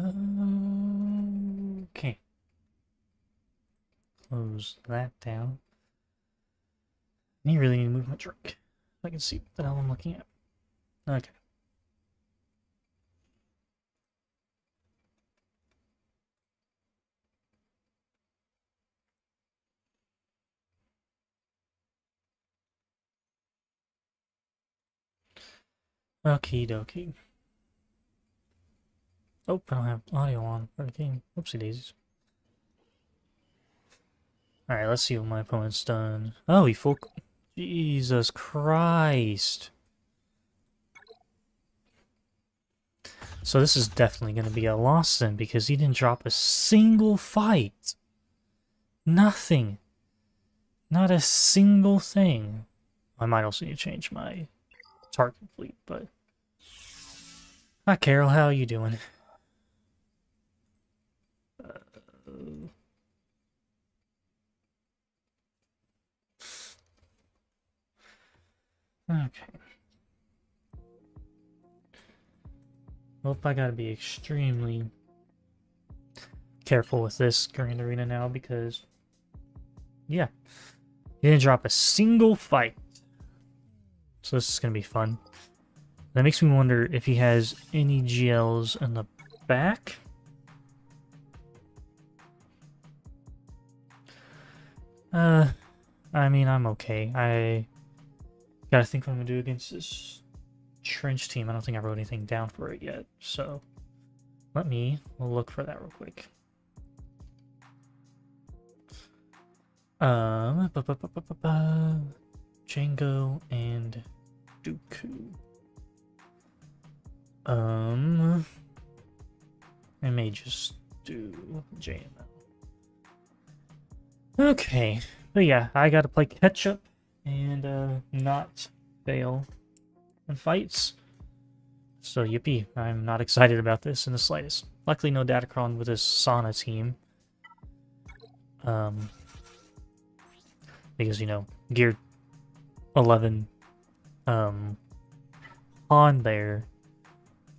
Okay. Close that down. You really need to move my drink. I can see what the hell I'm looking at. Okay. Okie dokie. Oh, I don't have audio on for the game. Oopsie daisies. Alright, let's see what my opponent's done. Oh, he full... Jesus Christ. So this is definitely going to be a loss then, because he didn't drop a single fight. Nothing. Not a single thing. I might also need to change my target fleet, but... Hi, Carol. How are you doing? Okay. Hope I gotta be extremely careful with this Grand Arena now because, yeah, he didn't drop a single fight. So this is gonna be fun. That makes me wonder if he has any GLs in the back. Uh, I mean, I'm okay. I gotta think what I'm gonna do against this trench team. I don't think I wrote anything down for it yet, so let me look for that real quick. Um, ba -ba -ba Django and Dooku. Um, I may just do JML. Okay, but yeah, I gotta play catch up and uh, not fail in fights. So yippee, I'm not excited about this in the slightest. Luckily no Datacron with his Sana team. Um, because, you know, Gear 11 um, on there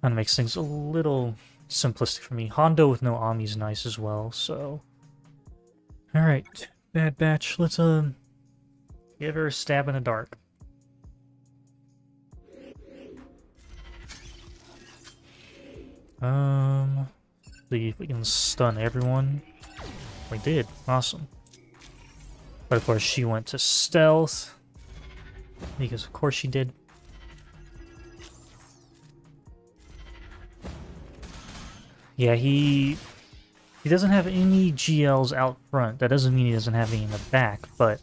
kind of makes things a little simplistic for me. Hondo with no Ami is nice as well, so... Alright, Bad Batch, let's um give her a stab in the dark. Um, see if we can stun everyone. We did, awesome. But of course she went to stealth. Because of course she did. Yeah, he he doesn't have any GLs out front. That doesn't mean he doesn't have any in the back, but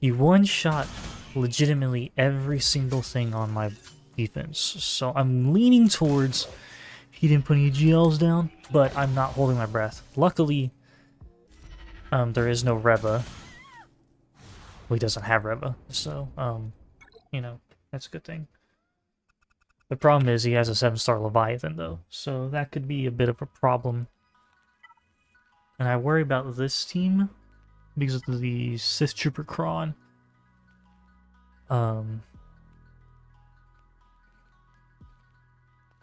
he one-shot legitimately every single thing on my defense. So I'm leaning towards he didn't put any GLs down, but I'm not holding my breath. Luckily, um, there is no Reva. Well, he doesn't have Reva, so, um, you know, that's a good thing. The problem is he has a 7-star Leviathan, though, so that could be a bit of a problem. And I worry about this team because of the Sith Trooper Kron. Um,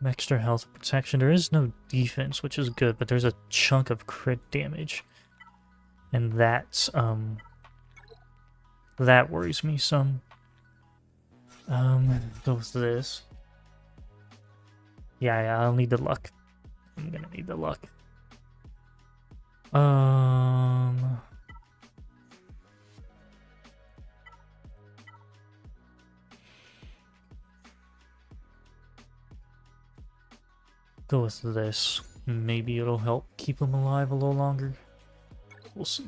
extra health protection. There is no defense, which is good, but there's a chunk of crit damage. And that's, um, that worries me some. Um, go with this. Yeah, yeah, I'll need the luck. I'm gonna need the luck. Um... Go with this. Maybe it'll help keep him alive a little longer. We'll see.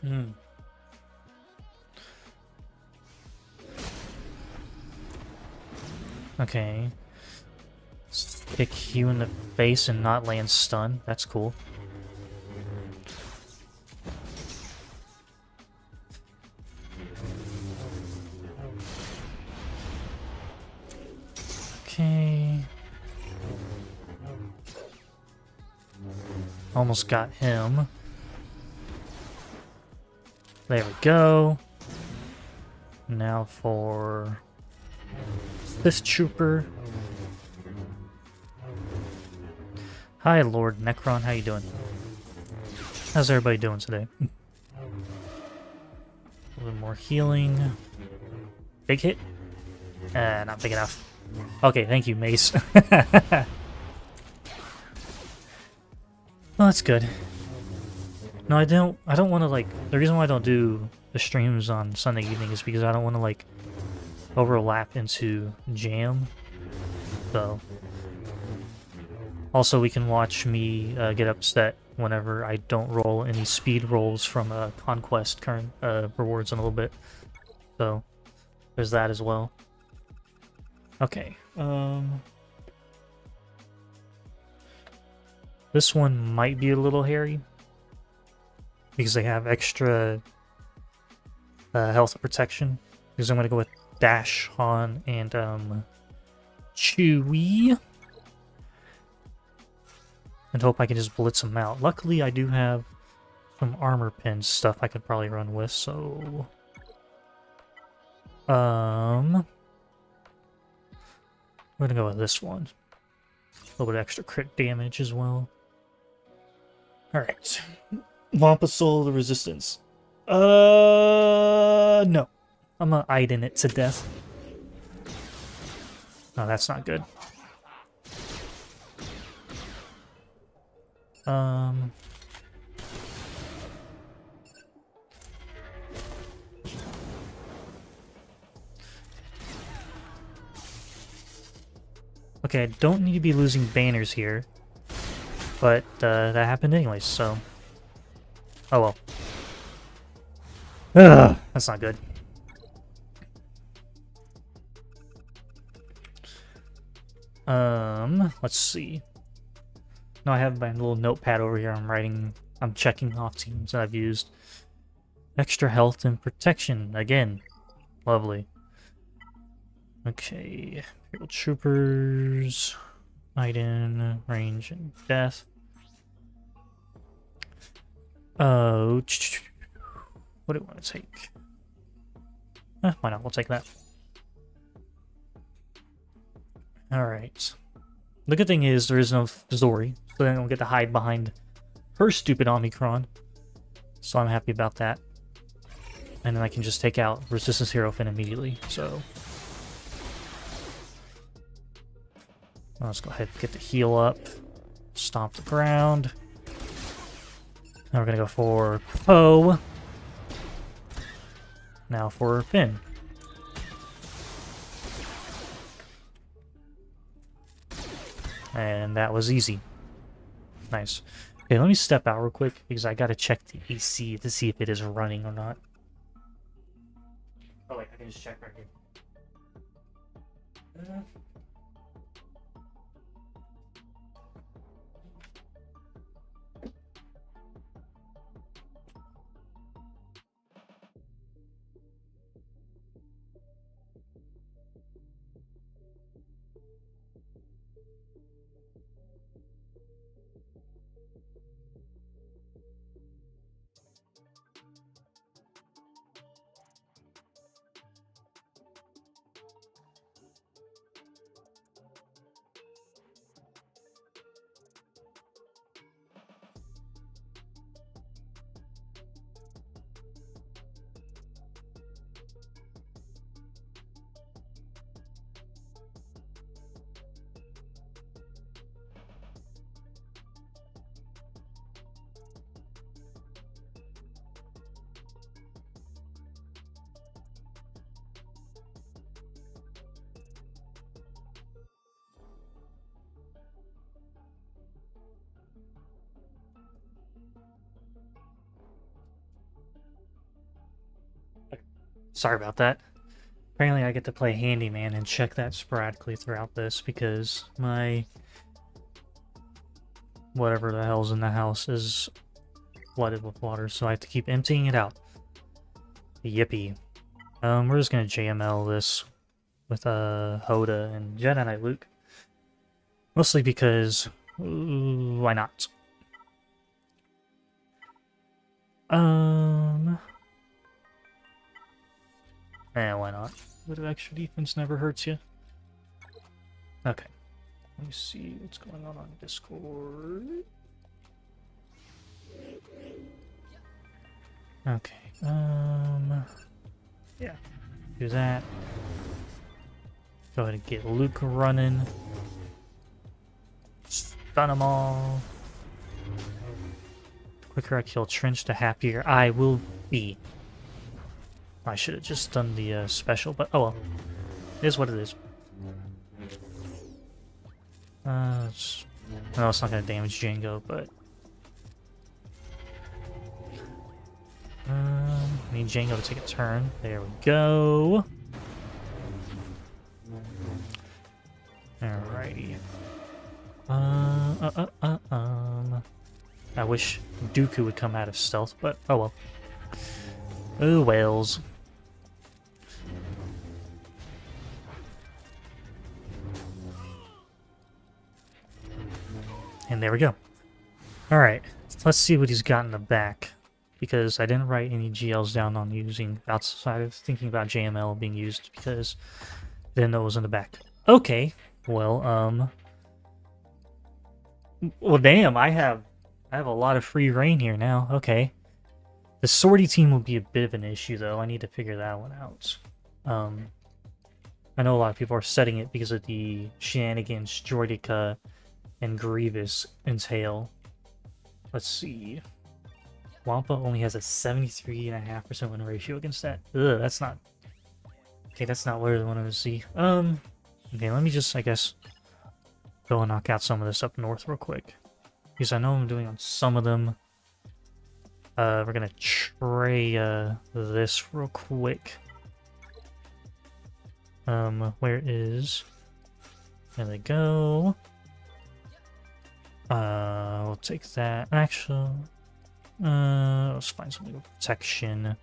Hmm. Okay. Stick you in the face and not land stun. That's cool. Almost got him. There we go. Now for this trooper. Hi, Lord Necron. How you doing? How's everybody doing today? A little more healing. Big hit? Uh, not big enough. Okay, thank you, Mace. well, that's good. No, I don't. I don't want to like. The reason why I don't do the streams on Sunday evening is because I don't want to like overlap into jam. So. Also, we can watch me uh, get upset whenever I don't roll any speed rolls from uh, Conquest current uh, rewards in a little bit. So, there's that as well. Okay. Um, this one might be a little hairy because they have extra uh, health protection. Because I'm going to go with Dash, Han, and um, Chewie. And hope I can just blitz them out. Luckily, I do have some armor pins stuff I could probably run with, so... Um... We're gonna go with this one. A little bit extra crit damage as well. Alright. Vompasol the Resistance. Uh, no. I'm gonna Iden it to death. No, that's not good. Um... Okay, I don't need to be losing banners here. But uh, that happened anyway, so... Oh well. Ugh, that's not good. Um, let's see. No, I have my little notepad over here. I'm writing, I'm checking off teams that I've used. Extra health and protection, again. Lovely. Okay, Imperial Troopers, Iden, Range, and Death. Oh, what do I want to take? Eh, why not? We'll take that. Alright. The good thing is there is no Zorii, so then I don't get to hide behind her stupid Omicron. So I'm happy about that. And then I can just take out Resistance Hero Finn immediately, so... Let's go ahead and get the heal up. Stomp the ground. Now we're gonna go for Poe. Now for Finn. And that was easy. Nice. Okay, let me step out real quick because I gotta check the AC to see if it is running or not. Oh wait, I can just check right here. Uh, Sorry about that. Apparently I get to play handyman and check that sporadically throughout this because my whatever the hell's in the house is flooded with water, so I have to keep emptying it out. Yippee. Um, we're just gonna JML this with uh, Hoda and Jedi Knight Luke. Mostly because, ooh, why not? Um... Eh, why not? A of extra defense never hurts you. Okay. Let me see what's going on on Discord. Okay. Um. Yeah. Do that. Go ahead and get Luke running. Stun them all. The quicker I kill Trench, the happier I will be. I should have just done the uh, special, but oh well. It is what it is. Uh, it's, no, it's not going to damage Django, but... Um, I need Django to take a turn. There we go. Alrighty. Uh, uh, uh, uh, um... I wish Dooku would come out of stealth, but oh well. Oh, whales. And there we go. Alright, let's see what he's got in the back. Because I didn't write any GLs down on using outside of thinking about JML being used because I didn't know it was in the back. Okay, well, um... Well, damn, I have I have a lot of free reign here now. Okay. The sortie team will be a bit of an issue, though. I need to figure that one out. Um, I know a lot of people are setting it because of the shenanigans Droideka and Grievous entail. Let's see. Wampa only has a 73.5% win ratio against that. Ugh, that's not... Okay, that's not what I wanted to see. Um, okay, let me just, I guess, go and knock out some of this up north real quick. Because I know I'm doing on some of them. Uh, we're gonna try uh, this real quick. Um, where is... There they go. Uh, we'll take that. Actually, uh, let's find with protection.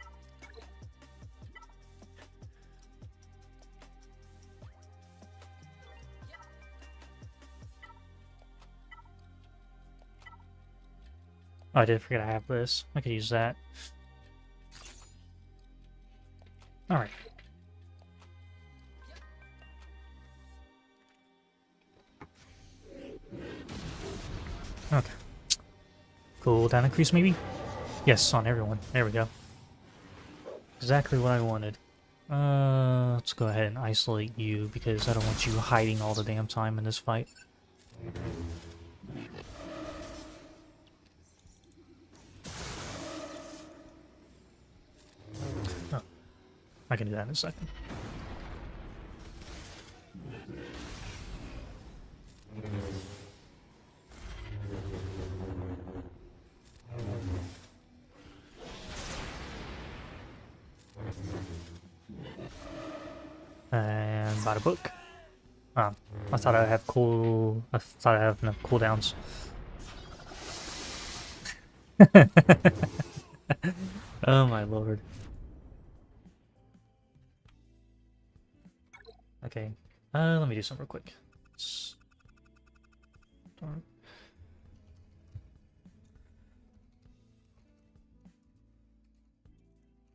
Oh, I did forget I have this. I could use that. Alright. Okay. Cool down increase maybe? Yes, on everyone. There we go. Exactly what I wanted. Uh, let's go ahead and isolate you because I don't want you hiding all the damn time in this fight. I can do that in a second. And a book. Oh, I thought I have cool. I thought I have enough cooldowns. oh my lord. Okay. Uh, let me do something real quick.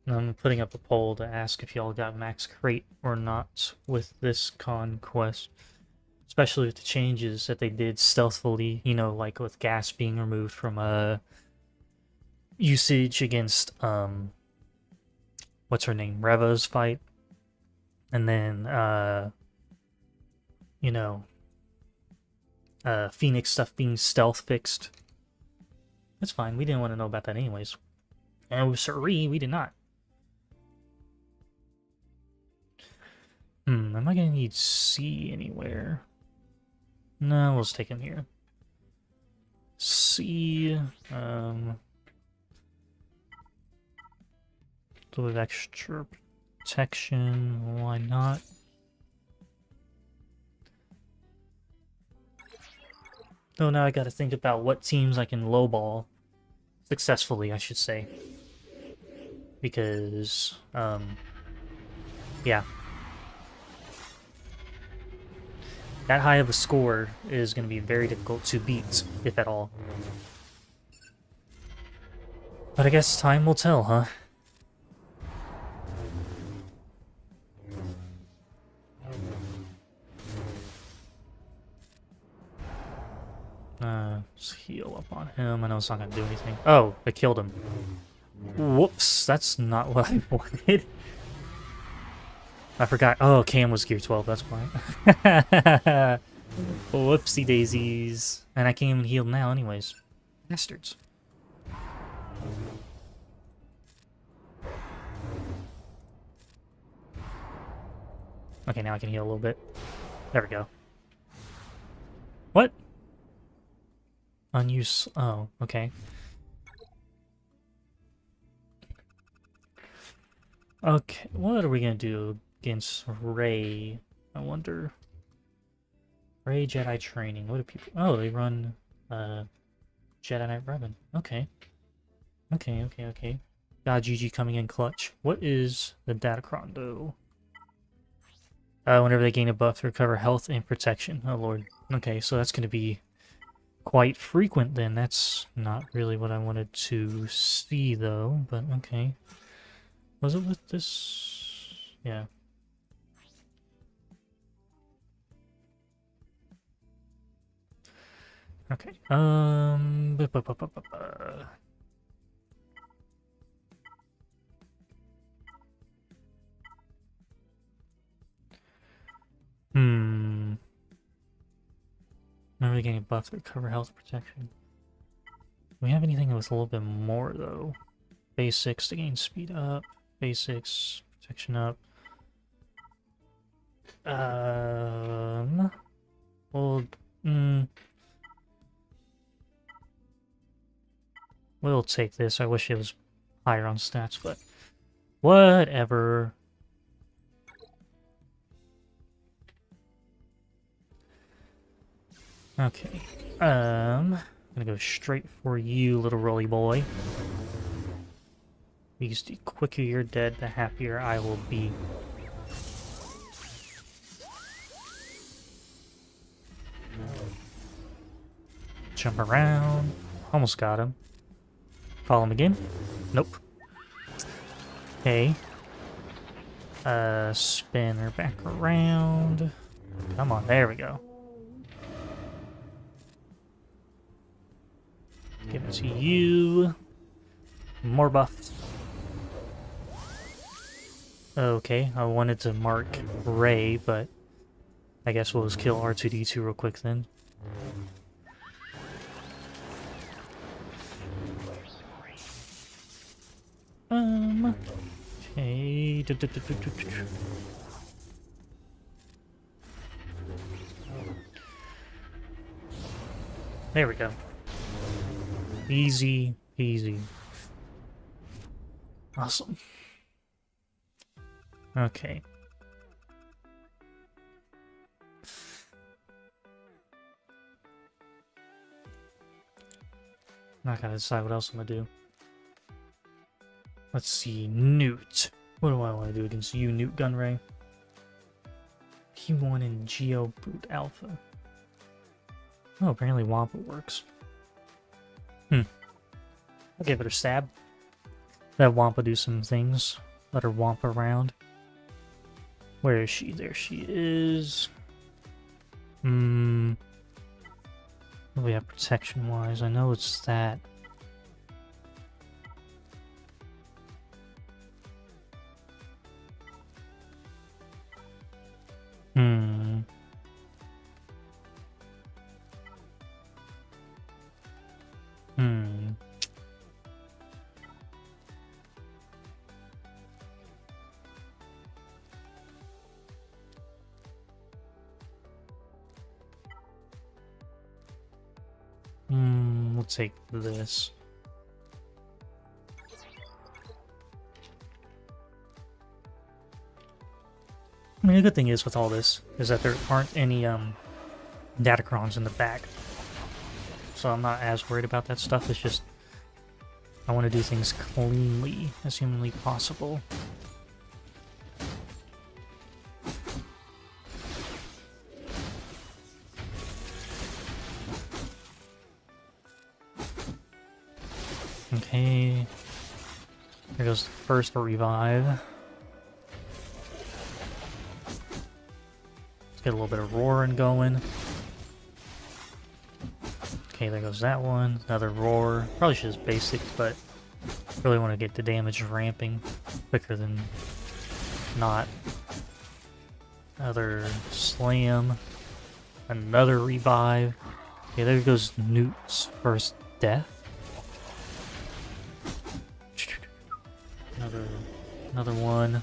I'm putting up a poll to ask if y'all got max crate or not with this conquest. Especially with the changes that they did stealthily, you know, like with gas being removed from uh usage against um what's her name? Reva's fight. And then uh you know uh Phoenix stuff being stealth fixed. That's fine. We didn't want to know about that anyways. And with Suri, we did not. Hmm, am I gonna need C anywhere? No, just take him here. C, um... A little bit extra protection, why not? Oh, now I gotta think about what teams I can lowball. Successfully, I should say. Because, um... Yeah, That high of a score is going to be very difficult to beat, if at all. But I guess time will tell, huh? Uh, let's heal up on him. I know it's not gonna do anything. Oh, I killed him. Whoops, that's not what I wanted. I forgot. Oh, Cam was gear 12, that's why. Whoopsie daisies. And I can't even heal now anyways. Bastards. Okay, now I can heal a little bit. There we go. What? Unused. Oh, okay. Okay, what are we gonna do against Rey? I wonder. Rey Jedi training. What do people? Oh, they run uh, Jedi Knight Revan. Okay. Okay, okay, okay. God, GG coming in clutch. What is the Datacron though? Uh, whenever they gain a buff recover health and protection. Oh lord. Okay, so that's going to be quite frequent then. That's not really what I wanted to see though, but okay. Was it with this? Yeah. Okay. Um. bu- bu- bu- Hmm. Remember getting buffs buff cover health protection. We have anything with a little bit more though? Basics to gain speed up. Basics, protection up. Um. Well, mm, we'll take this. I wish it was higher on stats, but whatever. Okay. Um, I'm gonna go straight for you, little rolly boy. Because the quicker you're dead, the happier I will be. Jump around. Almost got him. Call him again. Nope. Okay. Uh, spin her back around. Come on, there we go. Give it to you. More buffs. Okay, I wanted to mark Rey, but I guess we'll just kill R2-D2 real quick then. Um, okay. du- du. There we go. Easy peasy. Awesome. Okay. Not gonna decide what else I'm gonna do. Let's see, Nute. What do I want to do against you, Nute Gunray? P1 and Geo Boot Alpha. Oh, apparently Wampa works. Hmm. I'll give it a stab. Let Wampa do some things. Let her Wampa around. Where is she? There she is. Hmm. What do we have protection wise? I know it's that. Take this. I mean, the good thing is with all this is that there aren't any um, datacrons in the back. So I'm not as worried about that stuff. It's just I want to do things cleanly as humanly possible. First revive. Let's get a little bit of roaring going. Okay, there goes that one. Another roar. Probably should just basic, but really want to get the damage ramping quicker than not. Another slam. Another revive. Okay, there goes Nute's first death. Another one.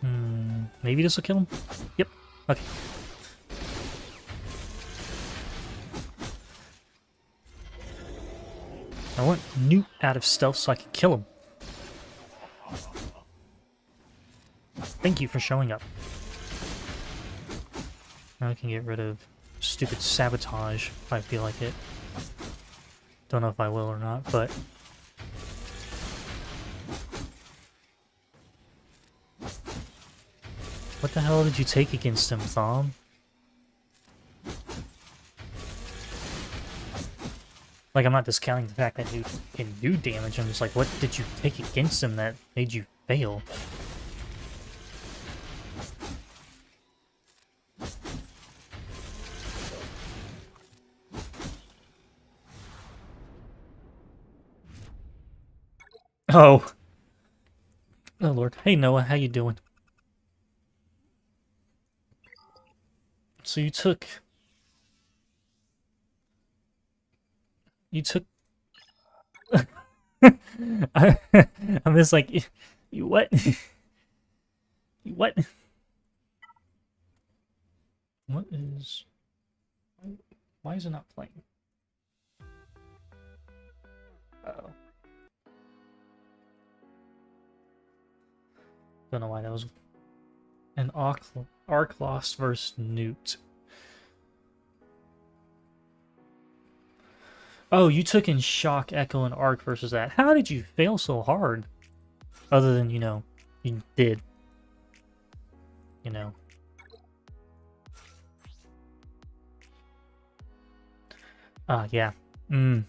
Hmm, maybe this will kill him? Yep, okay. I want Nute out of stealth so I can kill him. Thank you for showing up. Now I can get rid of stupid sabotage if I feel like it. Don't know if I will or not, but... the hell did you take against him, Thom? Like, I'm not discounting the fact that you can do damage, I'm just like, what did you take against him that made you fail? Oh. Oh lord. Hey Noah, how you doing? So you took... You took... I, I'm just like, you what? you what? What is... Why is it not playing? Uh oh. Don't know why that was an Arclost versus Nute. Oh, you took in Shaak, Echo, and Arc versus that. How did you fail so hard? Other than, you know, you did. You know. Ah, uh, yeah. Mm.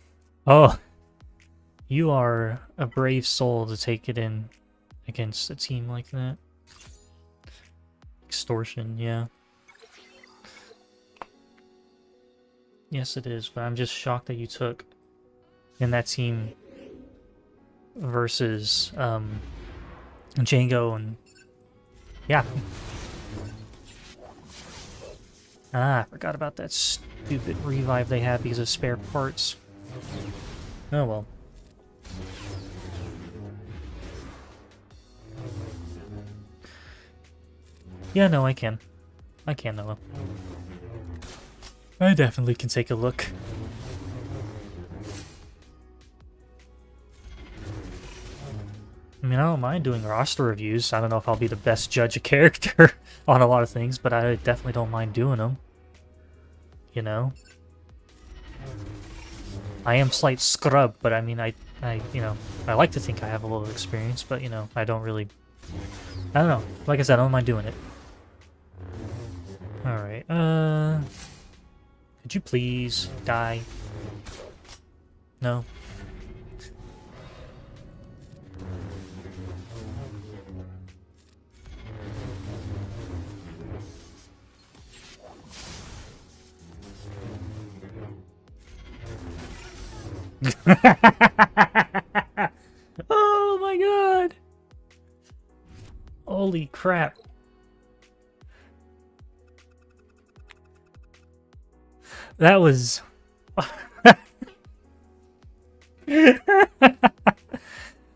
Oh. You are a brave soul to take it in against a team like that. Extortion, yeah. Yes, it is, but I'm just shocked that you took in that team versus um, Django and yeah. Ah, I forgot about that stupid revive they had because of spare parts. Oh well. Yeah, no, I can. I can, Noah. I definitely can take a look. I mean, I don't mind doing roster reviews. I don't know if I'll be the best judge of character on a lot of things, but I definitely don't mind doing them. You know? I am slight scrub, but I mean, I, I, you know, I like to think I have a little experience, but, you know, I don't really... I don't know. Like I said, I don't mind doing it. Alright, uh... Could you please die? No? oh my god! Holy crap. That was...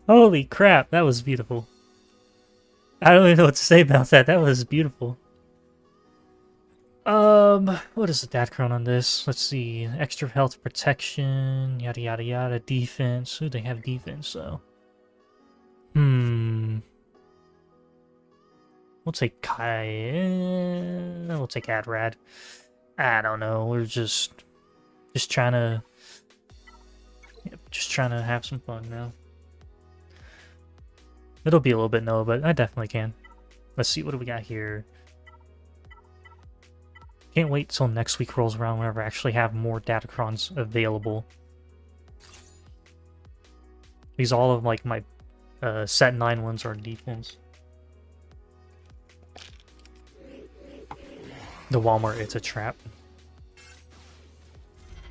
Holy crap, that was beautiful. I don't even know what to say about that. That was beautiful. Um, what is the Datacron on this? Let's see. Extra health protection, yada yada yada, defense. Who they have defense though? Hmm. We'll take Kai. We'll take Adrad. I don't know. We're just just trying to just trying to have some fun now. It'll be a little bit no, but I definitely can. Let's see what do we got here. Can't wait till next week rolls around whenever I actually have more Datacrons available. These all of like my uh, set 9 ones are defense. The Walmart, it's a trap.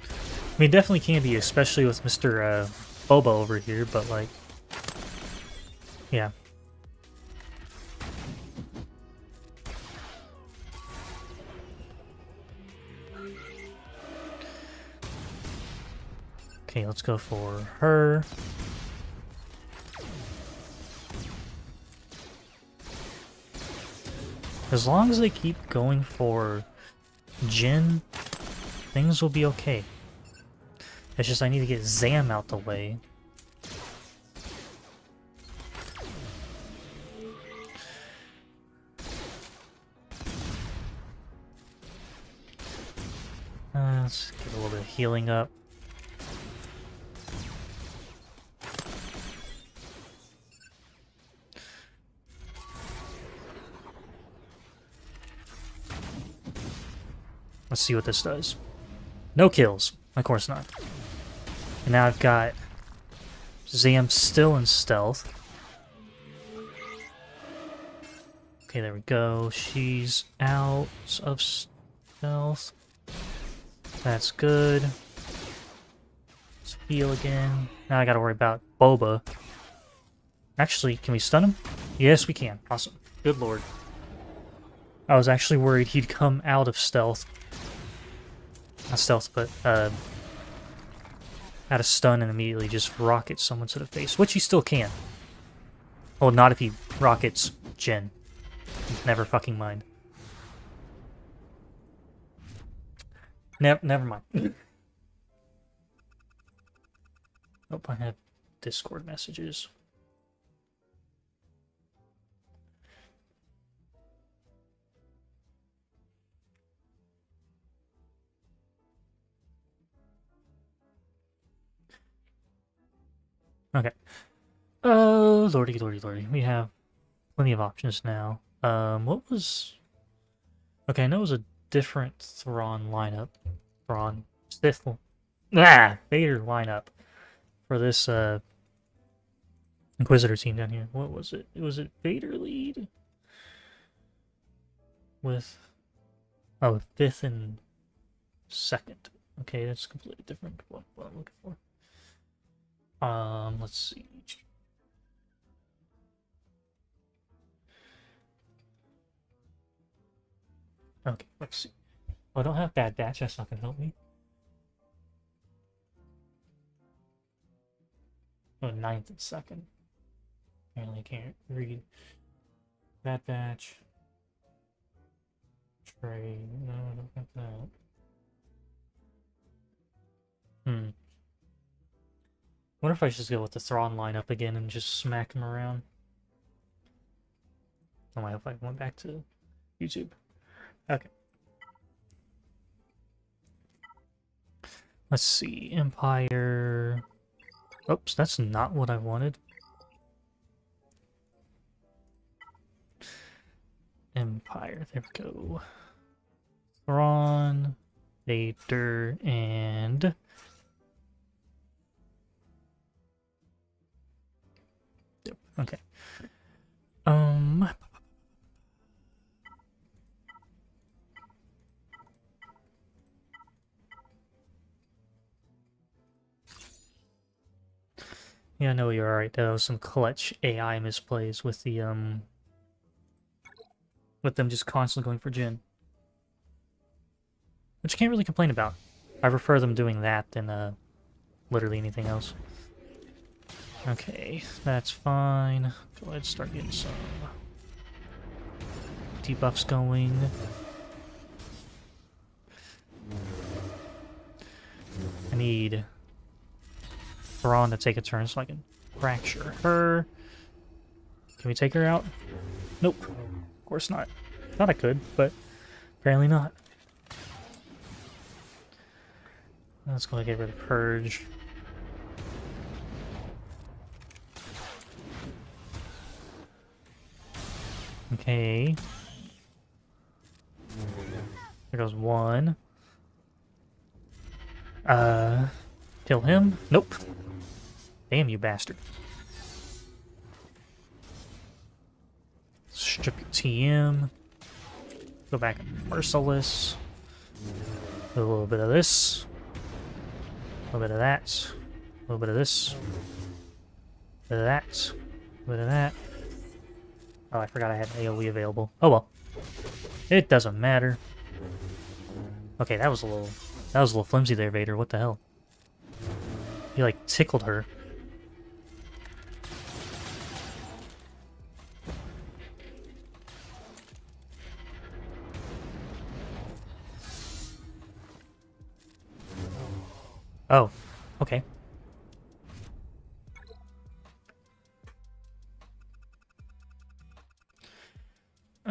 I mean, definitely can be, especially with Mr. Uh, Bobo over here, but like, yeah. Okay, let's go for her. As long as they keep going for Jyn, things will be okay. It's just I need to get Zam out the way. Uh, let's get a little bit of healing up. Let's see what this does. No kills. Of course not. And now I've got Zam still in stealth. Okay, there we go. She's out of stealth. That's good. Let's heal again. Now I gotta worry about Boba. Actually, can we stun him? Yes, we can. Awesome. Good lord. I was actually worried he'd come out of stealth not stealth, but uh, out of stun and immediately just rocket someone to the face, which he still can. Well, not if he rockets Jyn. Never fucking mind. Never, never mind. oh, I have Discord messages. Okay. Oh, lordy, lordy, lordy. We have plenty of options now. Um, what was... Okay, know it was a different Thrawn lineup. Thrawn. Sith... Ah! Vader lineup. For this, uh... Inquisitor team down here. What was it? Was it Vader lead? With... Oh, fifth and second. Okay, that's completely different what I'm looking for. Um, let's see. Okay, let's see. Oh, I don't have Bad Batch, that's not gonna help me. Oh, ninth and second. Apparently can't read. Bad Batch. Trade. No, I don't have that. Hmm wonder if I should just go with the Thrawn lineup again and just smack him around. Oh, I hope I went back to YouTube. Okay. Let's see. Empire. Oops, that's not what I wanted. Empire. There we go. Thrawn, Vader, and Okay. Um. Yeah, no, you're alright. There was some clutch AI misplays with the, um... With them just constantly going for Jyn. Which you can't really complain about. I prefer them doing that than, uh, literally anything else. Okay, that's fine. Go ahead and start getting some debuffs going. I need Thrawn to take a turn so I can fracture her. Can we take her out? Nope. Of course not. Thought I could, but apparently not. Let's go and get rid of Purge. Okay. There goes one. Uh, kill him? Nope. Damn you bastard. Strip TM. Go back merciless. A little bit of this. A little bit of that. A little bit of this. A bit of that. A bit of that. Oh, I forgot I had AoE available. Oh well. It doesn't matter. Okay, that was a little... That was a little flimsy there, Vader. What the hell? He, like, tickled her. Oh, okay.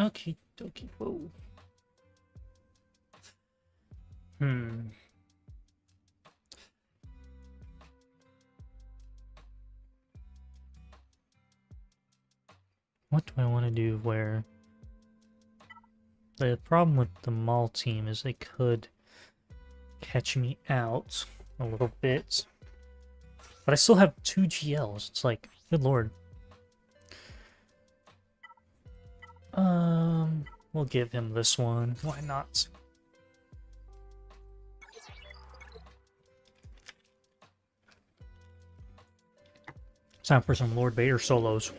Okay, dokie, whoa. Hmm. What do I want to do where... The problem with the Maul team is they could catch me out a little bit. But I still have two GLs. It's like, good lord. Um, we'll give him this one. Why not? Time for some Lord Vader solos.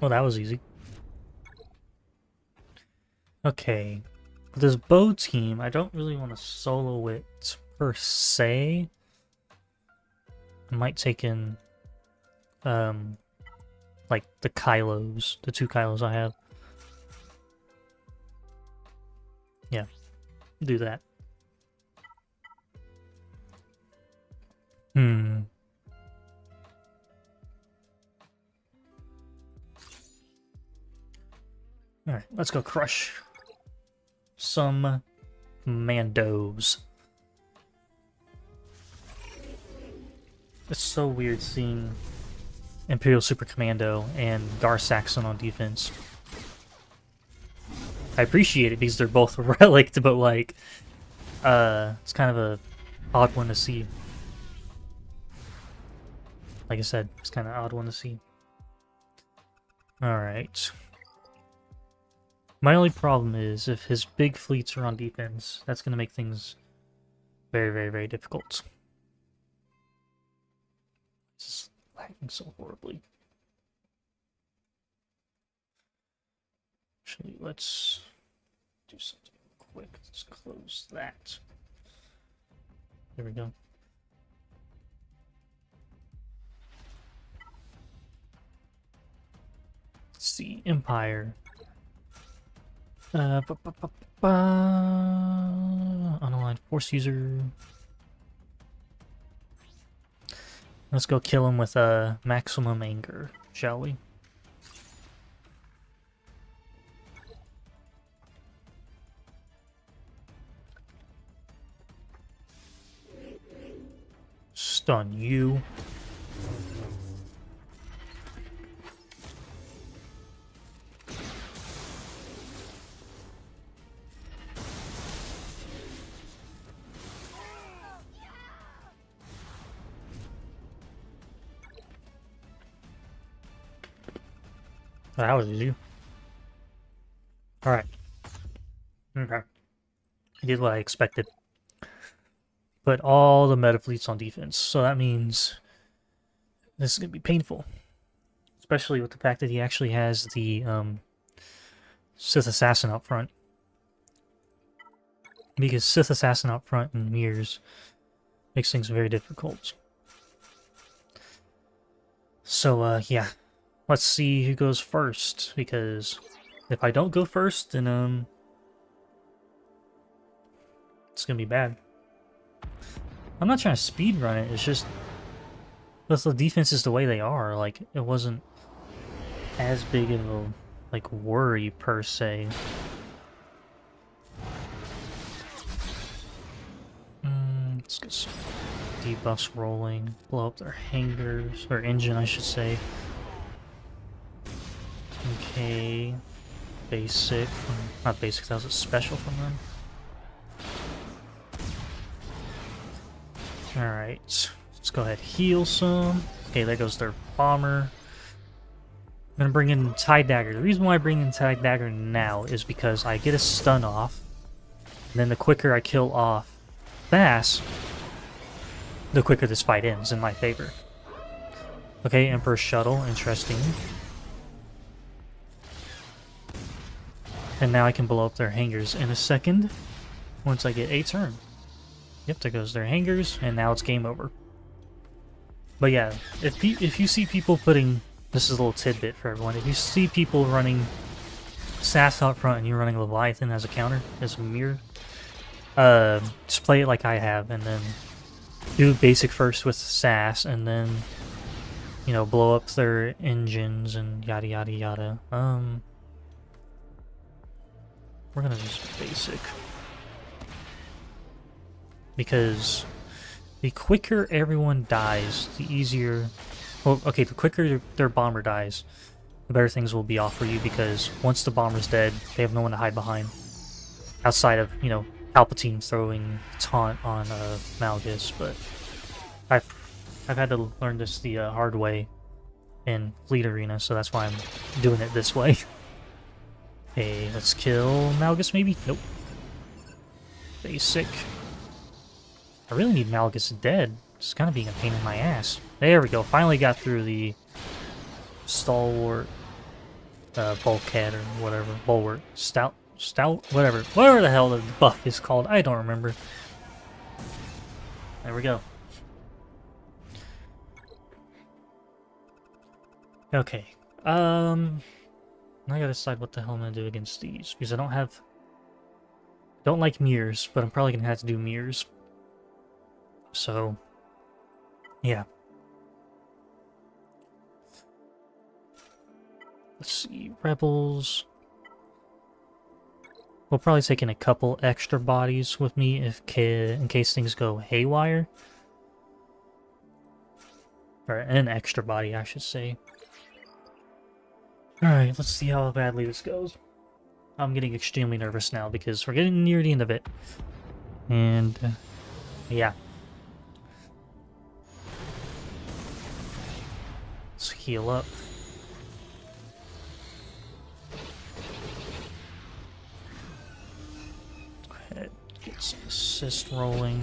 Well, that was easy. Okay. This Bo team, I don't really want to solo it per se. I might take in, um, like the Kylos, the two Kylos I have. Yeah, do that. Hmm. Alright, let's go crush some Mandos. It's so weird seeing Imperial Super Commando and Gar Saxon on defense. I appreciate it because they're both relicked, but like, uh, it's kind of a odd one to see. Like I said, it's kind of odd one to see. Alright. My only problem is if his big fleets are on defense, that's going to make things very, very, very difficult. This is lagging so horribly. Actually, let's do something quick. Let's close that. There we go. See, Empire. Uh, ba, ba, ba, ba. Unaligned force user. Let's go kill him with a uh, maximum anger, shall we? Stun you. That was easy. Alright. Okay. I did what I expected. Put all the meta fleets on defense, so that means this is going to be painful. Especially with the fact that he actually has the um, Sith Assassin up front. Because Sith Assassin up front and mirrors makes things very difficult. So, uh, yeah. Let's see who goes first, because if I don't go first, then, um... It's gonna be bad. I'm not trying to speed run it, it's just... The defenses the way they are, like, it wasn't as big of a, like, worry, per se. Mm, let's get some debuffs rolling. Blow up their hangars, or engine, I should say. Okay. basic. Not basic, that was a special from them. Alright, let's go ahead heal some. Okay, there goes their bomber. I'm gonna bring in TIE Dagger. The reason why I bring in TIE Dagger now is because I get a stun off, and then the quicker I kill off Bass, the quicker this fight ends in my favor. Okay, Emperor Shuttle, interesting. And now I can blow up their hangars in a second, once I get a turn. Yep, there goes their hangars, and now it's game over. But yeah, if if you see people putting this is a little tidbit for everyone. If you see people running SAS out front and you're running Leviathan as a counter, as a mirror, uh, just play it like I have, and then do basic first with SAS, and then, you know, blow up their engines and yada yada yada. Um, we're gonna just basic. Because the quicker everyone dies, the easier well, okay, the quicker their bomber dies, the better things will be off for you because once the bomber's dead, they have no one to hide behind. Outside of, you know, Palpatine throwing taunt on uh, Malgus, but I've, I've had to learn this the uh, hard way in Fleet Arena, so that's why I'm doing it this way. okay, let's kill Malgus maybe? Nope. Basic. I really need Malgus dead. It's kind of being a pain in my ass. There we go. Finally got through the stalwart uh, bulkhead or whatever. Bulwark. Stout. Stout. Whatever. Whatever the hell the buff is called. I don't remember. There we go. Okay. Um... I gotta decide what the hell I'm gonna do against these. Because I don't have... I don't like mirrors, but I'm probably gonna have to do mirrors. So... Yeah. Let's see, rebels. We'll probably take in a couple extra bodies with me if in case things go haywire. Or an extra body, I should say. Alright, let's see how badly this goes. I'm getting extremely nervous now because we're getting near the end of it. And, uh, yeah. Let's heal up. Get some assist rolling.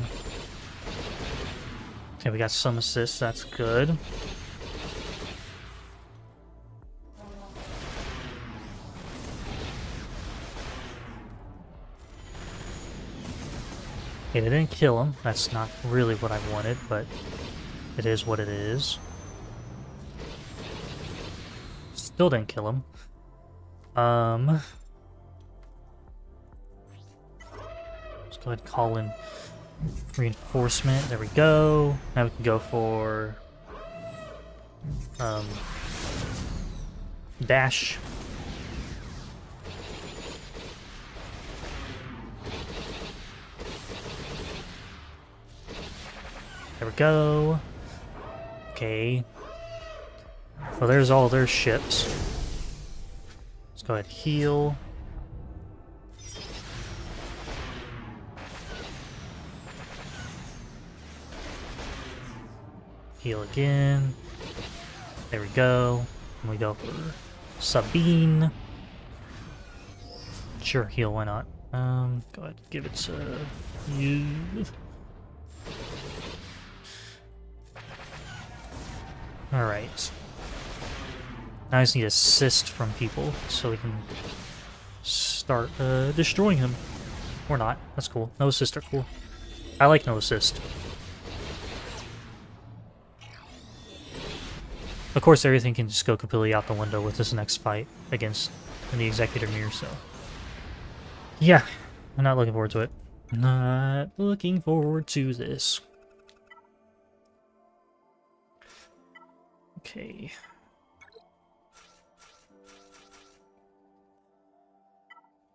Okay, we got some assists, that's good. Okay, they didn't kill him. That's not really what I wanted, but it is what it is. Still didn't kill him. Um, Let's go ahead and call in reinforcement. There we go. Now we can go for um, dash. There we go. Okay. Well, there's all their ships. Let's go ahead and heal. Heal again. There we go. And we go for Sabine. Sure, heal, why not? Um, go ahead, give it to you. Alright. Now I just need assist from people so we can start uh, destroying him. Or not. That's cool. No assist are cool. I like no assist. Of course, everything can just go completely out the window with this next fight against the Executor Mirror, so... Yeah, I'm not looking forward to it. Not looking forward to this. Okay.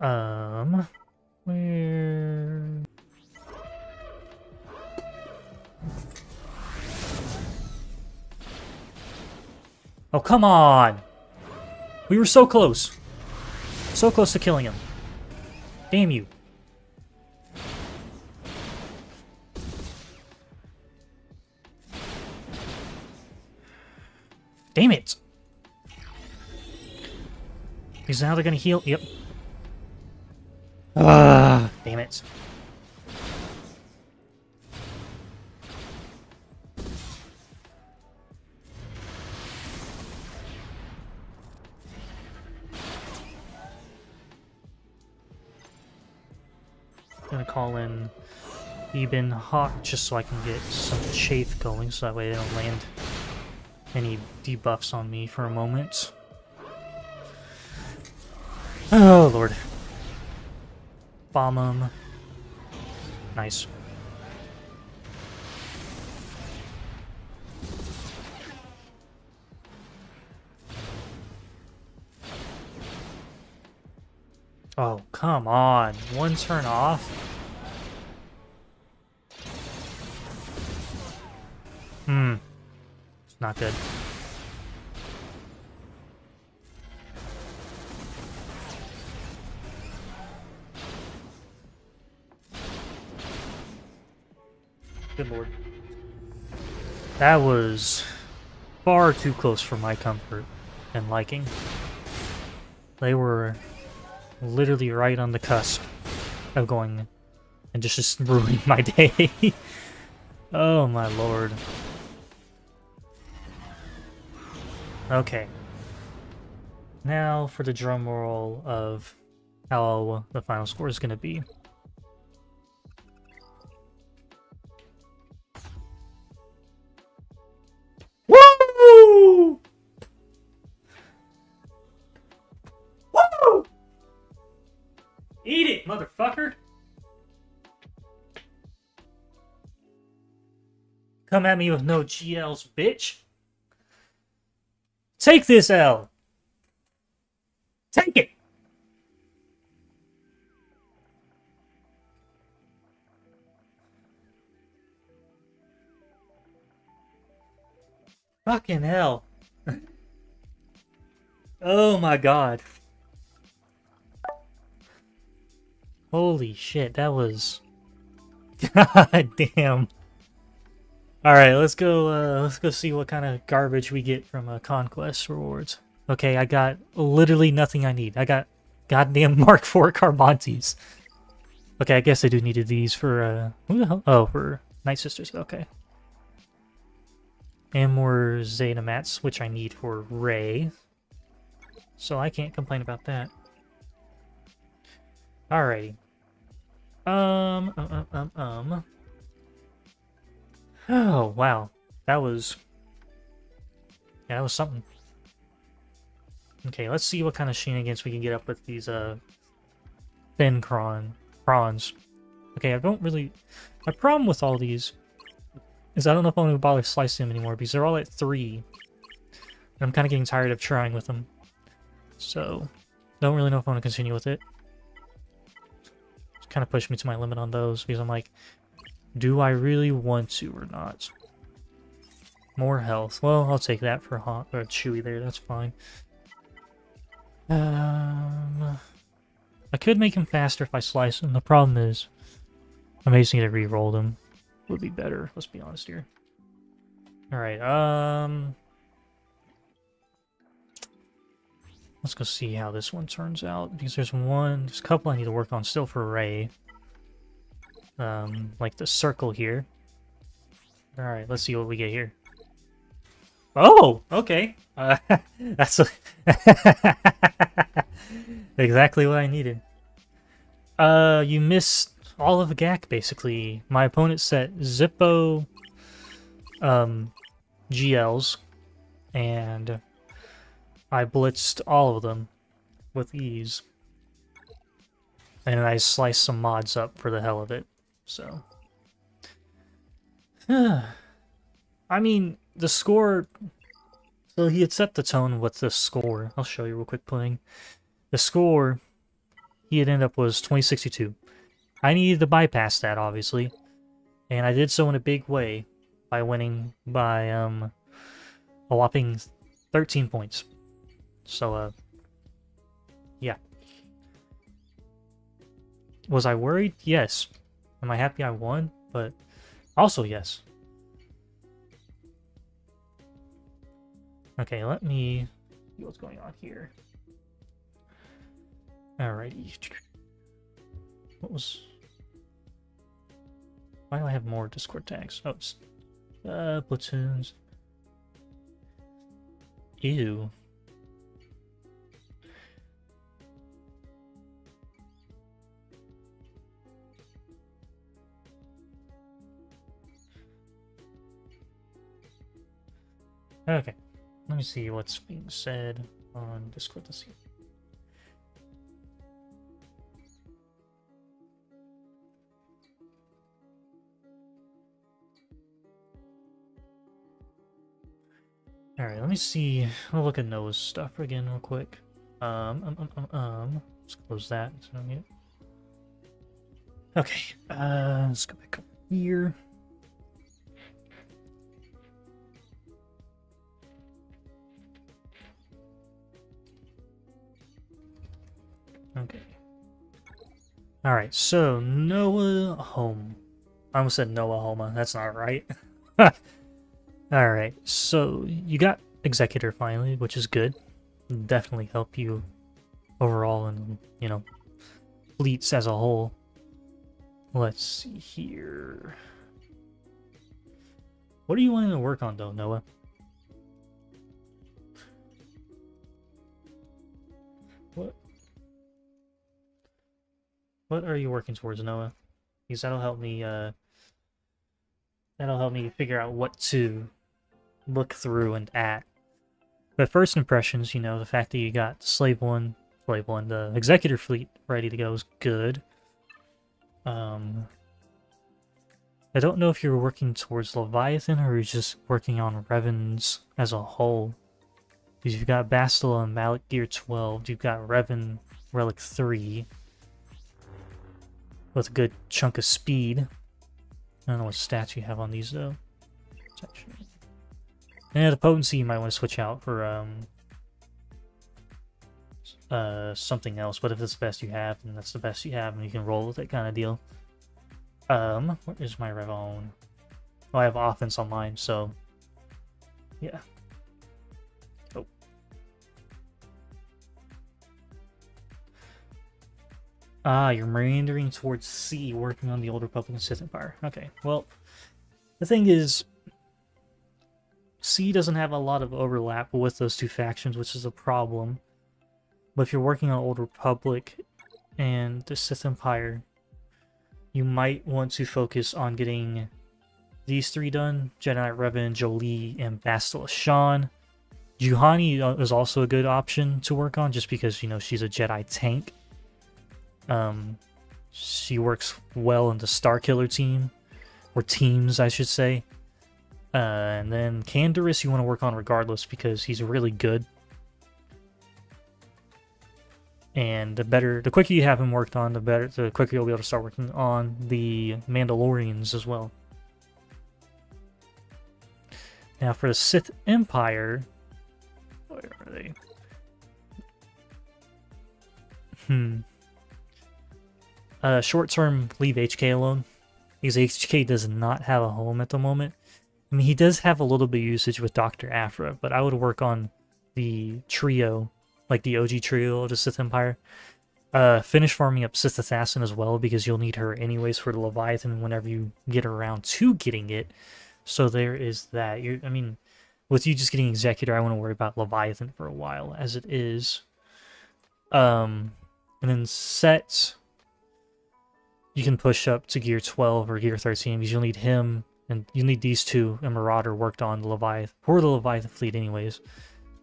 Um, where... Oh, come on! We were so close. So close to killing him. Damn you. Damn it! Because now they're gonna heal. Yep. Ah, damn it. gonna call in Ebon Hawk just so I can get some chafe going so that way they don't land any debuffs on me for a moment. Oh, lord. Bomb them. Nice. Oh, come on. One turn off? Not good. Good lord. That was far too close for my comfort and liking. They were literally right on the cusp of going and just, just ruining my day. oh my lord. Okay. Now for the drum roll of how the final score is going to be. Woo! Woo! Eat it, motherfucker! Come at me with no GLs, bitch! Take this L! Take it! Fucking hell. oh my god. Holy shit, that was... God damn. Alright, let's go, uh, let's go see what kind of garbage we get from uh, Conquest rewards. Okay, I got literally nothing I need. I got goddamn Mark IV Carmontes. Okay, I guess I do needed these for, uh, who the hell? Oh, for Night Sisters, okay. And more Zeta mats, which I need for Rey. So I can't complain about that. Alrighty. Um, um, um, um, Oh, wow. That was... Yeah, that was something. Okay, let's see what kind of shenanigans we can get up with these, uh... Thin cron prawns. Okay, I don't really... My problem with all these is I don't know if I'm going to bother slicing them anymore because they're all at 3. And I'm kind of getting tired of trying with them. So, don't really know if I want to continue with it It's kind of pushed me to my limit on those because I'm like, do I really want to or not? More health. Well, I'll take that for hot or chewy there. That's fine. Um, I could make him faster if I slice him. The problem is, I'm just gonna re-roll them. Would be better. Let's be honest here. All right. Um, Let's go see how this one turns out, because there's one, there's a couple I need to work on still for Rey. Um, like the circle here. Alright, let's see what we get here. Oh, okay. Uh, that's exactly what I needed. Uh, you missed all of the GAC, basically. My opponent set Zippo um, GLs, and I blitzed all of them with ease. And I sliced some mods up for the hell of it, so... I mean, the score... So he had set the tone with the score. I'll show you real quick playing. The score he had ended up was 2062. I needed to bypass that, obviously. And I did so in a big way by winning by um, a whopping 13 points. So, uh, yeah. Was I worried? Yes. Am I happy I won? But also yes. Okay, let me see what's going on here. Alrighty. What was... Why do I have more Discord tags? Oh, it's... Uh, platoons. Ew. Okay, let me see what's being said on Discord. Let's see. Alright, let me see. I'll look at Noah's stuff again real quick. Um, um, um, um, um. Let's close that. Okay, uh, let's go back up here. Okay. Alright, so Noah Home. I almost said Noah Homa. That's not right. Alright, so you got Executor finally, which is good. Definitely help you overall and, you know, fleets as a whole. Let's see here. What are you wanting to work on though, Noah? What are you working towards, Noah? Because that'll help me, uh... That'll help me figure out what to look through and at. But first impressions, you know, the fact that you got Slave 1, Slave 1, the Executor Fleet ready to go is good. Um, I don't know if you're working towards Leviathan or you're just working on Revans as a whole. Because you've got Bastila and Malak Gear 12, you've got Revan Relic 3 with a good chunk of speed. I don't know what stats you have on these though. Yeah, the potency you might want to switch out for um uh something else, but if it's the best you have, then that's the best you have and you can roll with it kind of deal. Um, where is my Revan? Oh, I have offense online, so yeah. Ah, you're meandering towards C, working on the Old Republic and Sith Empire. Okay, well, the thing is, C doesn't have a lot of overlap with those two factions, which is a problem. But if you're working on Old Republic and the Sith Empire, you might want to focus on getting these three done. Jedi Revan, Jolee, and Bastila Shan. Juhani uh, is also a good option to work on just because, you know, she's a Jedi tank. Um, she works well in the Star Killer team, or teams, I should say. Uh, and then Canderous you want to work on regardless because he's really good. And the better, the quicker you have him worked on, the better, the quicker you'll be able to start working on the Mandalorians as well. Now for the Sith Empire, where are they? Hmm. Uh, short term, leave HK alone. Because HK does not have a home at the moment. I mean, he does have a little bit of usage with Dr. Aphra, but I would work on the trio, like the OG trio of the Sith Empire. Uh, finish farming up Sith Assassin as well, because you'll need her anyways for the Leviathan whenever you get around to getting it. So there is that. You're, I mean, with you just getting Executor, I want to worry about Leviathan for a while, as it is. Um, and then Set, you can push up to Gear 12 or Gear 13, because you'll need him and you'll need these two, and Marauder worked on the Leviathan, for the Leviathan fleet anyways.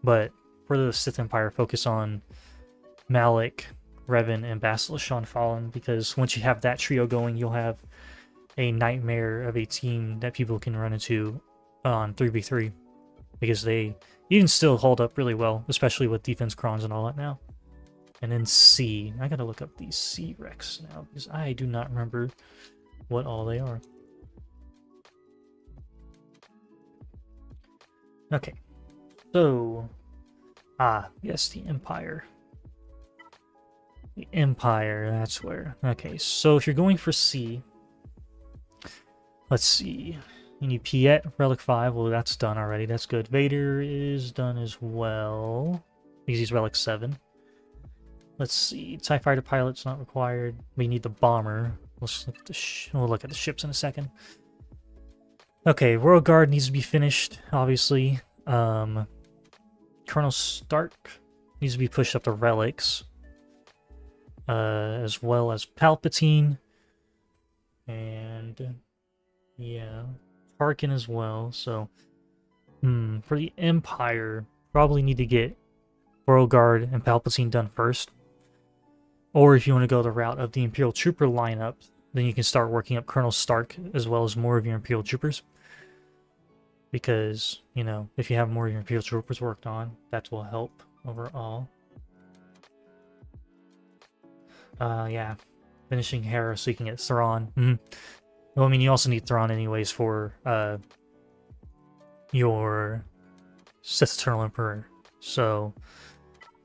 But for the Sith Empire, focus on Malak, Revan, and Bastila Shan Fallen, because once you have that trio going, you'll have a nightmare of a team that people can run into on 3v3. Because they even still hold up really well, especially with defense crons and all that now. And then C. I gotta look up these C Rex now, because I do not remember what all they are. Okay. So, ah, yes, the Empire. The Empire, that's where. Okay, so if you're going for C, let's see. You need Piett, Relic 5. Well, that's done already. That's good. Vader is done as well. Because he's Relic 7. Let's see. TIE Fighter pilot's not required. We need the bomber. At the we'll look at the ships in a second. Okay, Royal Guard needs to be finished, obviously. Um, Colonel Starck needs to be pushed up to relics. Uh, as well as Palpatine. And yeah, Tarkin as well. So, hmm, for the Empire, probably need to get Royal Guard and Palpatine done first. Or if you want to go the route of the Imperial Trooper lineup, then you can start working up Colonel Starck as well as more of your Imperial Troopers. Because, you know, if you have more of your Imperial Troopers worked on, that will help overall. Uh, yeah. Finishing Hera so you can get Thrawn. Mm -hmm. Well, I mean, you also need Thrawn anyways for, uh, your Sith Eternal Emperor. So,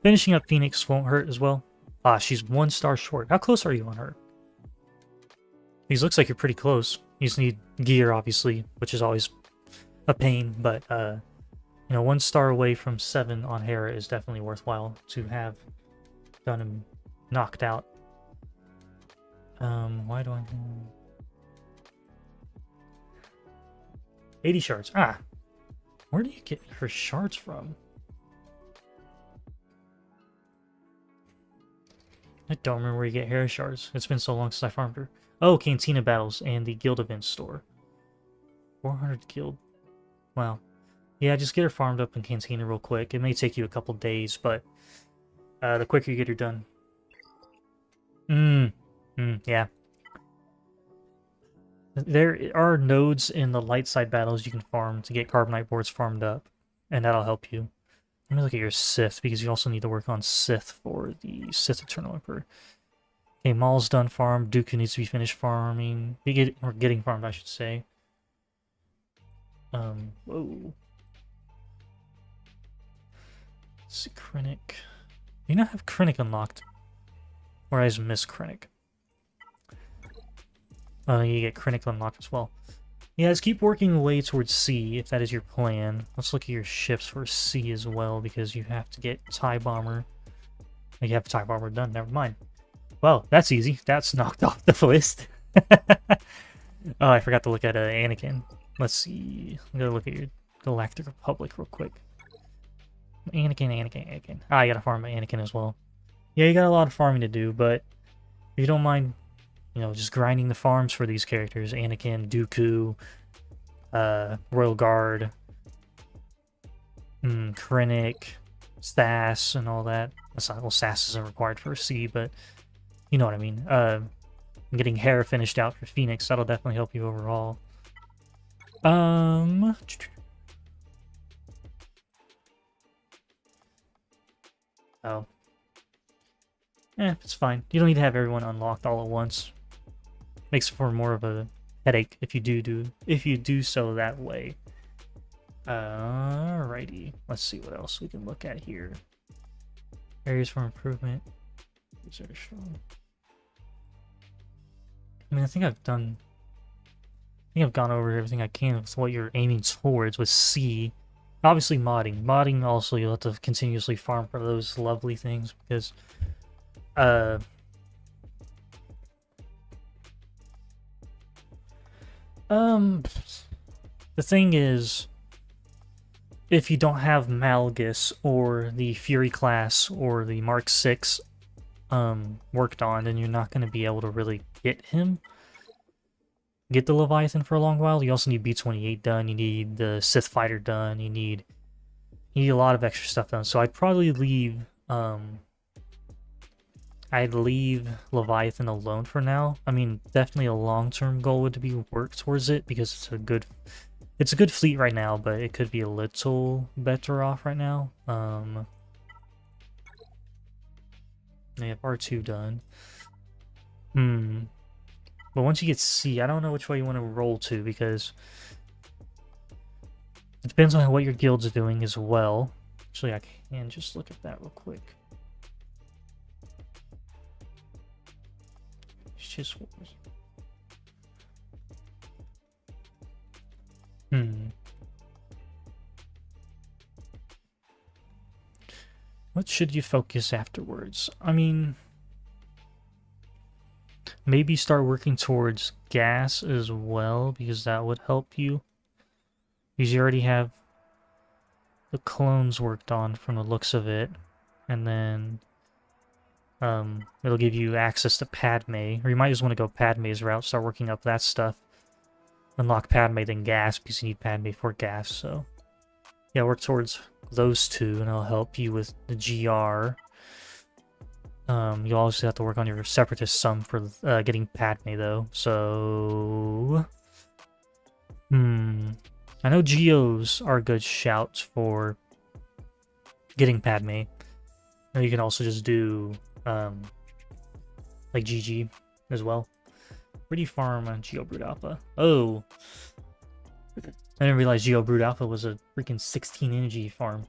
finishing up Phoenix won't hurt as well. Ah, she's one star short. How close are you on her? These looks like you're pretty close. You just need gear, obviously, which is always a pain, but, uh, you know, one star away from seven on Hera is definitely worthwhile to have done and knocked out. Um, why do I... 80 shards. Ah! Where do you get her shards from? I don't remember where you get Hera shards. It's been so long since I farmed her. Oh, Cantina battles and the guild event store. 400 guild. Wow. Yeah, just get her farmed up in Cantina real quick. It may take you a couple days, but uh, the quicker you get her done. Mmm. Mm, yeah. There are nodes in the light side battles you can farm to get carbonite boards farmed up, and that'll help you. Let me look at your Sith, because you also need to work on Sith for the Sith Eternal Emperor. Okay, Maul's done farm. Dooku needs to be finished farming. Be get, or getting farmed, I should say. Um, whoa. Let's see, Krennic. You not have Krennic unlocked. Just miss Krennic. Oh, you get Krennic unlocked as well. Yeah, let's keep working away towards C, if that is your plan. Let's look at your ships for C as well, because you have to get TIE Bomber. You have TIE Bomber done, never mind. Well, that's easy. That's knocked off the list. oh, I forgot to look at uh, Anakin. Let's see. I'm gonna look at your Galactic Republic real quick. Anakin, Anakin, Anakin. Ah, you gotta farm Anakin as well. Yeah, you got a lot of farming to do, but if you don't mind you know, just grinding the farms for these characters. Anakin, Dooku, uh, Royal Guard, mm, Krennic, Sass, and all that. That's not, well, Sass isn't required for a C, but you know what I mean. Uh, getting Hera finished out for Phoenix, that'll definitely help you overall. Um... Oh. Eh, it's fine. You don't need to have everyone unlocked all at once makes for more of a headache if you do do if you do so that way. Alrighty, let's see what else we can look at here. Areas for improvement. Strong. I mean, I think I've done. I think I've gone over everything I can with what you're aiming towards with C. Obviously, modding. Modding also you'll have to continuously farm for those lovely things because, uh, Um, the thing is, if you don't have Malgus or the Fury class or the Mark 6 um, worked on, then you're not going to be able to really get him. Get the Leviathan for a long while. You also need B-28 done. You need the Sith Fighter done. You need you need a lot of extra stuff done. So I'd probably leave um, I'd leave Leviathan alone for now. I mean, definitely a long-term goal would be work towards it because it's a good it's a good fleet right now, but it could be a little better off right now. Um They have R2 done. Hmm. But once you get C, I don't know which way you want to roll to because it depends on what your guild's doing as well. Actually, I can just look at that real quick. Hmm. What should you focus afterwards? I mean, maybe start working towards gas as well, because that would help you. Because you already have the clones worked on from the looks of it. And then um, it'll give you access to Padme. Or you might just want to go Padme's route, start working up that stuff. Unlock Padme, then gas, because you need Padme for gas, so... Yeah, work towards those two, and it'll help you with the GR. Um, you also have to work on your Separatist sum for uh, getting Padme, though, so... Hmm... I know Geos are good shouts for getting Padme. Or you can also just do, um, like GG as well. You farm on Geo Brood Alpha? Oh! I didn't realize Geo Brood Alpha was a freaking 16 energy farm.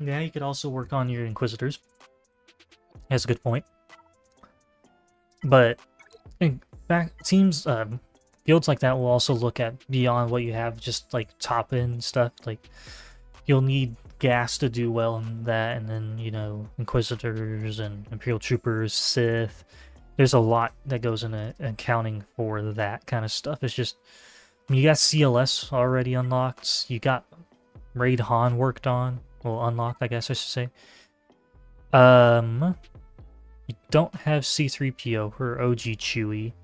yeah, you could also work on your Inquisitors. That's a good point. But back teams, um, guilds like that will also look at beyond what you have, just like top end stuff. Like you'll need gas to do well in that, and then you know inquisitors and imperial troopers, Sith. There's a lot that goes into accounting for that kind of stuff. It's just you got CLS already unlocked. You got Raid Han worked on. Well, unlocked, I guess I should say. Um, you don't have C3PO or OG Chewie,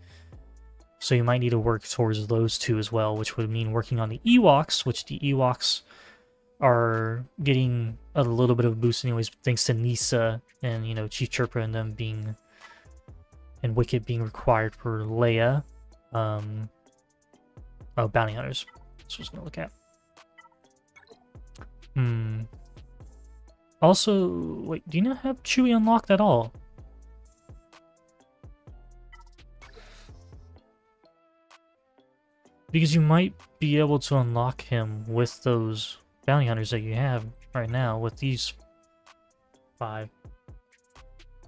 so you might need to work towards those two as well, which would mean working on the Ewoks, which the Ewoks are getting a little bit of a boost anyways, thanks to Kneesaa and, you know, Chief Chirpa and them being, and Wicket being required for Leia. Um, oh, Bounty Hunters. That's what I was going to look at. Hmm. Also, wait, do you not have Chewie unlocked at all? Because you might be able to unlock him with those bounty hunters that you have right now, with these five.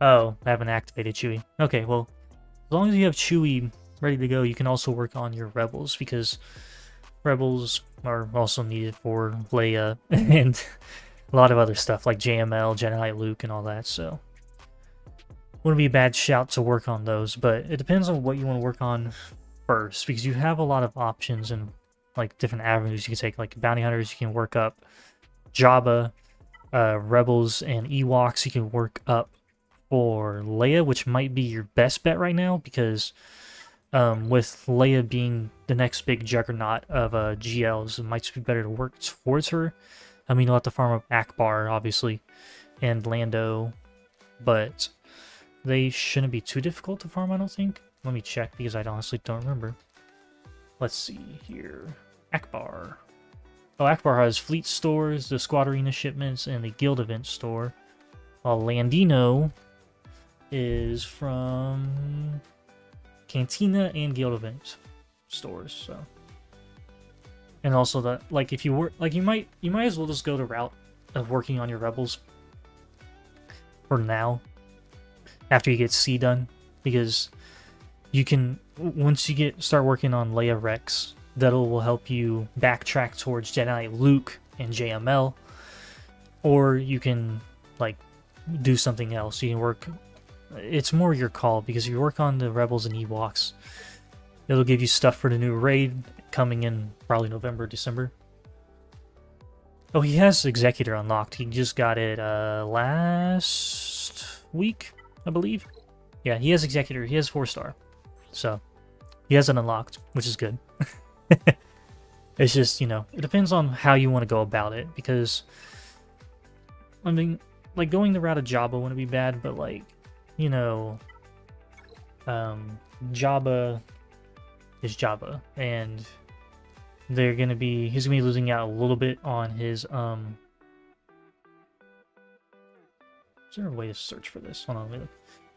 Oh, I haven't activated Chewie. Okay, well, as long as you have Chewie ready to go, you can also work on your rebels, because rebels are also needed for Leia and a lot of other stuff, like JML, Jedi Luke, and all that, so... Wouldn't be a bad shout to work on those, but it depends on what you want to work on first because you have a lot of options and like different avenues you can take. Like bounty hunters, you can work up Jabba, uh, rebels, and Ewoks. You can work up for Leia, which might be your best bet right now because um, with Leia being the next big juggernaut of uh, GLs, it might be better to work towards her. I mean, you'll have to farm up Ackbar, obviously, and Lando, but they shouldn't be too difficult to farm, I don't think. Let me check because I honestly don't remember. Let's see here. Ackbar. Oh, Ackbar has fleet stores, the squad arena shipments, and the guild event store. While Landino is from Cantina and guild event stores, so. And also that, like, if you work, like, you might, you might as well just go the route of working on your rebels for now, after you get C done, because you can once you get start working on Leia Rex, that will help you backtrack towards Jedi Luke and JML, or you can like do something else. You can work. It's more your call because if you work on the Rebels and Ewoks. It'll give you stuff for the new raid coming in probably November, December. Oh, he has Executor unlocked. He just got it uh, last week, I believe. Yeah, he has Executor. He has four star. So he hasn't unlocked, which is good. it's just, you know, it depends on how you want to go about it because I mean, like going the route of Jabba wouldn't be bad, but like, you know, um, Jabba is Jabba and they're to be, he's to be losing out a little bit on his, um, is there a way to search for this? Hold on,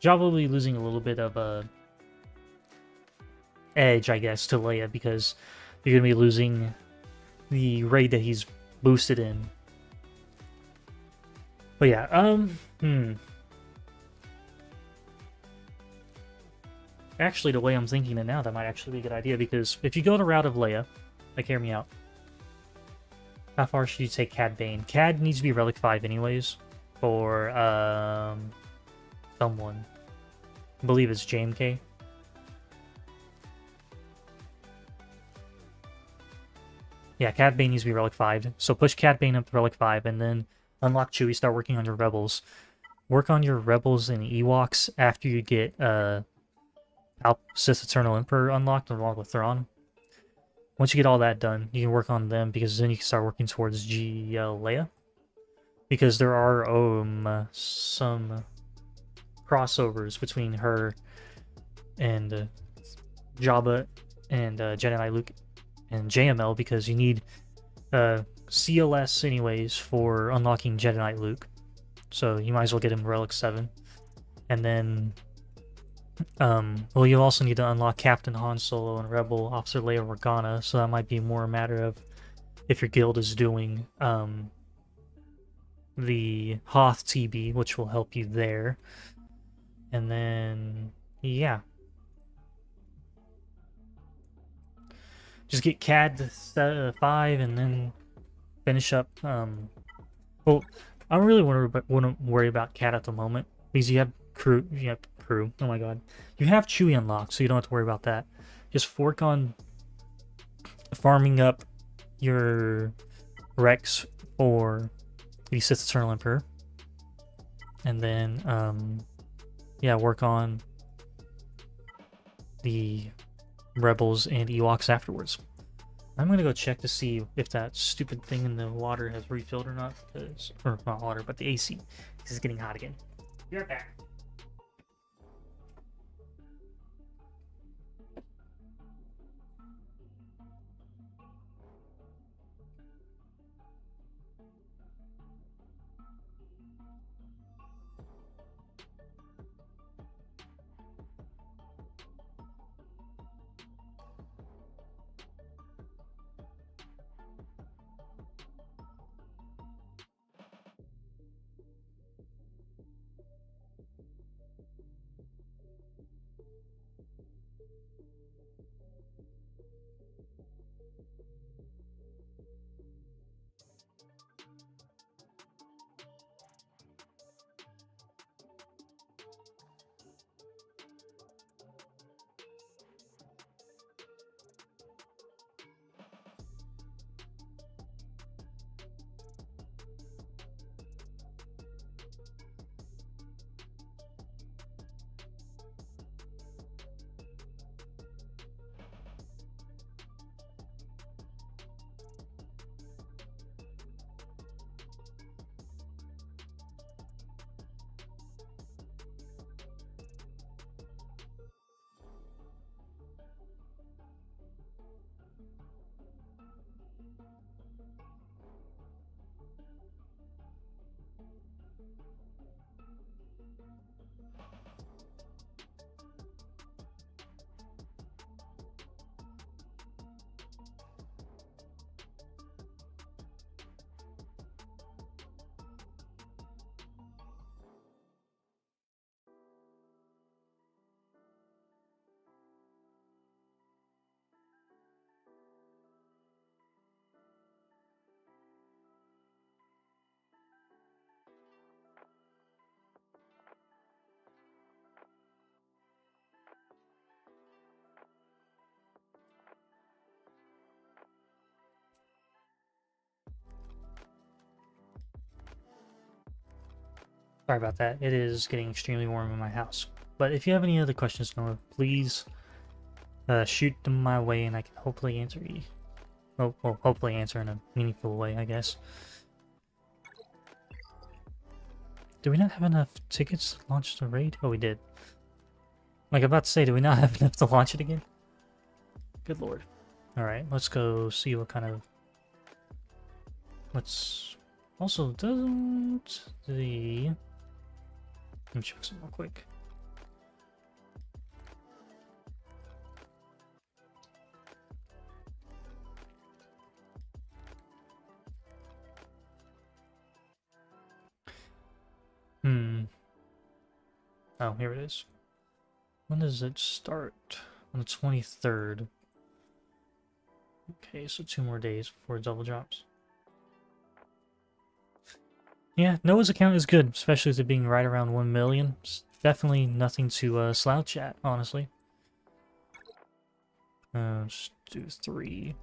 Jabba will be losing a little bit of, uh, edge, I guess, to Leia because you're going to be losing the raid that he's boosted in. But yeah, um, hmm. Actually, the way I'm thinking it now, that might actually be a good idea because if you go the route of Leia, like, hear me out. How far should you take Cad Bane? Cad needs to be Relic 5 anyways for, um, someone. I believe it's JMK. Yeah, Cad Bane needs to be Relic 5. So push Cad Bane up to Relic 5 and then unlock Chewie, start working on your Rebels. Work on your Rebels and Ewoks after you get uh, Al Sith Eternal Emperor unlocked along with Thrawn. Once you get all that done, you can work on them because then you can start working towards GL Leia. Because there are um some crossovers between her and uh, Jabba and uh, Jedi Luke and JML because you need uh, CLS anyways for unlocking Jedi Knight Luke. So you might as well get him Relic 7. And then, um, well, you also need to unlock Captain Han Solo and Rebel Officer Leia Organa, so that might be more a matter of if your guild is doing um, the Hoth TB, which will help you there. And then, yeah. Just get Cad to 5 and then finish up. Um, well, I don't really want to, to worry about Cad at the moment because you have crew. You have crew. Oh my god. You have Chewie unlocked, so you don't have to worry about that. Just fork on farming up your Rex for the Sith Eternal Emperor. And then, um, yeah, work on the Rebels and Ewoks afterwards. I'm gonna go check to see if that stupid thing in the water has refilled or not, because, or not water, but the AC. Is getting hot again. Right back. Sorry about that. It is getting extremely warm in my house. But if you have any other questions, Noah, please uh, shoot them my way and I can hopefully answer you. Well, well, hopefully answer in a meaningful way, I guess. Do we not have enough tickets to launch the raid? Oh, we did. Like, I'm about to say, do we not have enough to launch it again? Good lord. Alright, let's go see what kind of... Let's... Also, doesn't the... Let me check something real quick. Hmm. Oh, here it is. When does it start? On the 23rd. Okay, so two more days before it double drops. Yeah, Noah's account is good, especially with it being right around 1 million. It's definitely nothing to uh, slouch at, honestly. Uh, let's do three.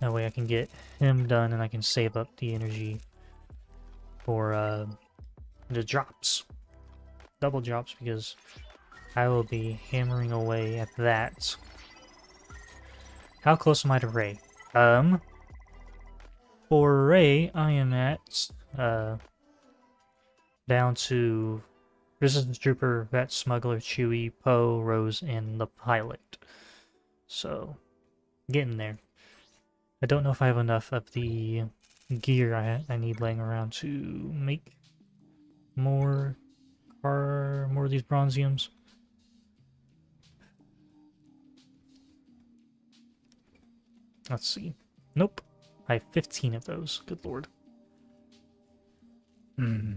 That way I can get him done and I can save up the energy for uh, the drops. Double drops because I will be hammering away at that. How close am I to Rey? Um, for Rey, I am at, uh, down to Resistance Trooper, Vet Smuggler, Chewie, Poe, Rose, and the Pilot. So, getting there. I don't know if I have enough of the gear I, I need laying around to make more car, more of these bronziums. Let's see. Nope. I have 15 of those. Good lord. Hmm.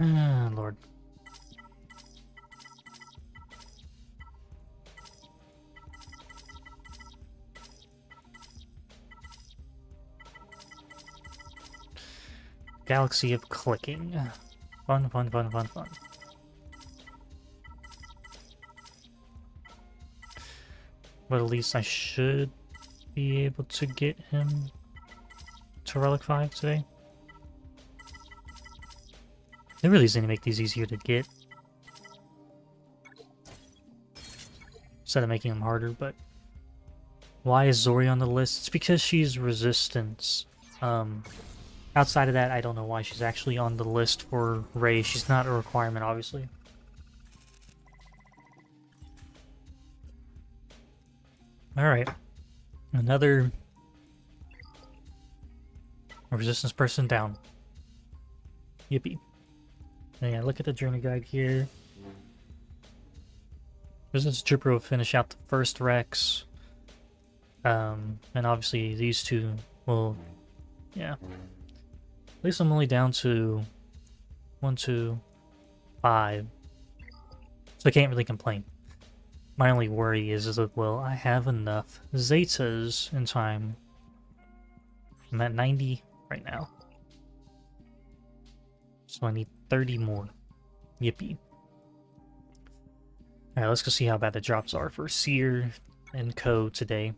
Ah, lord. Galaxy of clicking. Fun, fun, fun, fun, fun. But at least I should be able to get him to Relic 5 today. They really need to make these easier to get. Instead of making them harder, but... Why is Zorii on the list? It's because she's resistance. Um, outside of that, I don't know why she's actually on the list for Rey. She's not a requirement, obviously. Alright. Another resistance person down. Yippee. Yeah, look at the journey guide here. Resistance Trooper will finish out the first Rex. Um, and obviously these two will, yeah. At least I'm only down to one, two, five. So I can't really complain. My only worry is, that, will I have enough Zetas in time? I'm at 90 right now. So I need 30 more. Yippee. Alright, let's go see how bad the drops are for Cere and Co. today.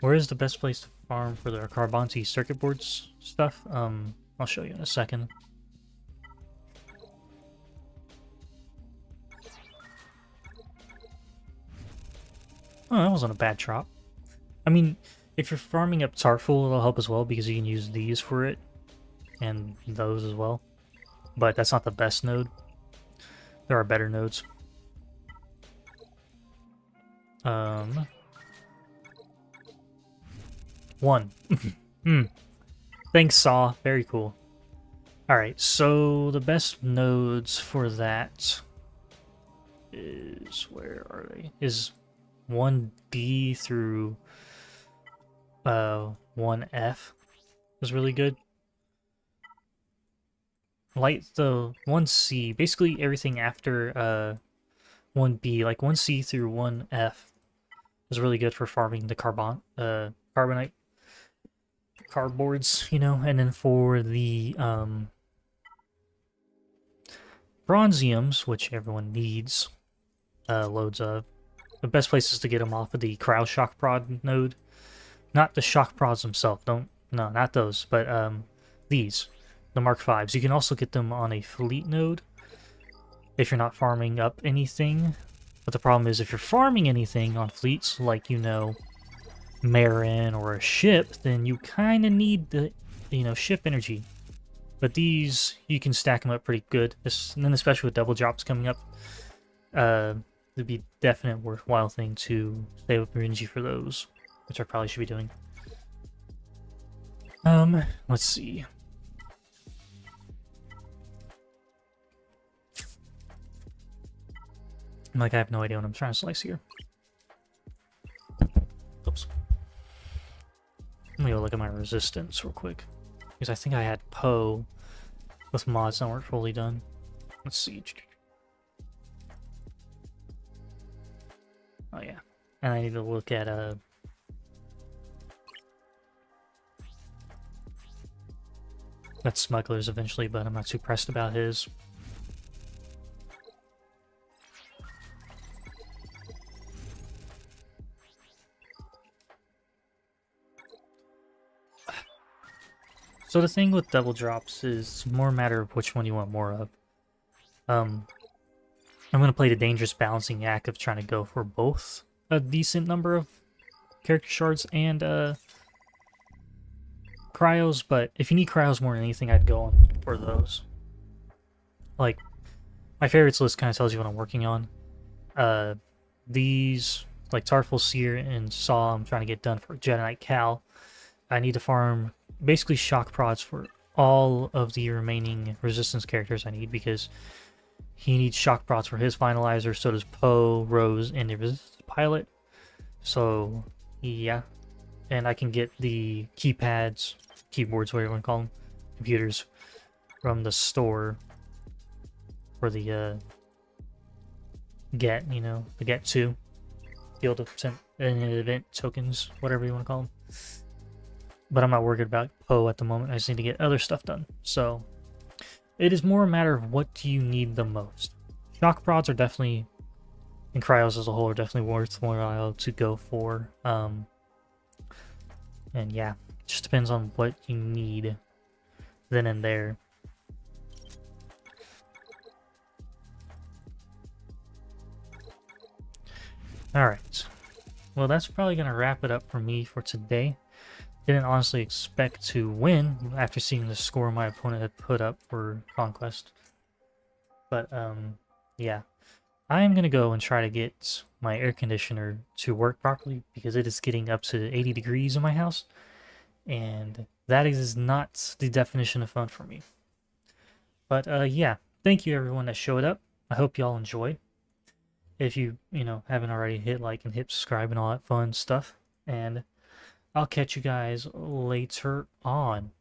Where is the best place to farm for the Carbanti circuit boards stuff? Um, I'll show you in a second. Oh, that wasn't a bad drop. I mean, if you're farming up Tarfful, it'll help as well because you can use these for it. And those as well. But that's not the best node. There are better nodes. Um... One. hmm. Thanks, Saw. Very cool. Alright, so the best nodes for that is... Where are they? Is 1D through uh, 1F is really good. Light the 1C, basically everything after uh, 1B, like 1C through 1F is really good for farming the carbon uh, carbonite cardboards, you know, and then for the um, bronziums, which everyone needs uh, loads of, the best place is to get them off of the Cryo Shock Prod node. Not the Shock Prods themselves, don't, no, not those, but um, these, the Mark 5s. You can also get them on a Fleet node if you're not farming up anything. But the problem is if you're farming anything on fleets, like, you know, Merrin or a ship, then you kind of need the, you know, ship energy. But these, you can stack them up pretty good. This, and then especially with double drops coming up, uh, it'd be definite worthwhile thing to save up energy for those, which I probably should be doing. Um, let's see. Like, I have no idea what I'm trying to slice here. Oops. Let me go look at my resistance real quick. Because I think I had Poe with mods that weren't fully done. Let's see. Oh yeah. And I need to look at uh That smugglers eventually, but I'm not too pressed about his. So the thing with double drops is more a matter of which one you want more of. Um, I'm going to play the dangerous balancing act of trying to go for both a decent number of character shards and uh, cryos, but if you need cryos more than anything, I'd go on for those. Like, my favorites list kind of tells you what I'm working on. Uh, these, like Tarfful Cere and Saw, I'm trying to get done for Jedi Knight Cal. I need to farm basically shock prods for all of the remaining resistance characters I need because he needs shock prods for his finalizer, so does Poe, Rose, and the pilot. So, yeah. And I can get the keypads keyboards, whatever you want to call them, computers, from the store for the uh, get, you know, the get to be able to send event tokens, whatever you want to call them. But I'm not worried about Poe at the moment. I just need to get other stuff done. So it is more a matter of what do you need the most. Shock prods are definitely, and cryos as a whole, are definitely worthwhile to go for. Um, and yeah, just depends on what you need then and there. Alright. Well, that's probably going to wrap it up for me for today. Didn't honestly expect to win after seeing the score my opponent had put up for Conquest. But, um, yeah. I am going to go and try to get my air conditioner to work properly because it is getting up to 80 degrees in my house and that is not the definition of fun for me. But uh, yeah, thank you everyone that showed up. I hope y'all enjoyed. If you, you know, haven't already hit like and hit subscribe and all that fun stuff. And I'll catch you guys later on.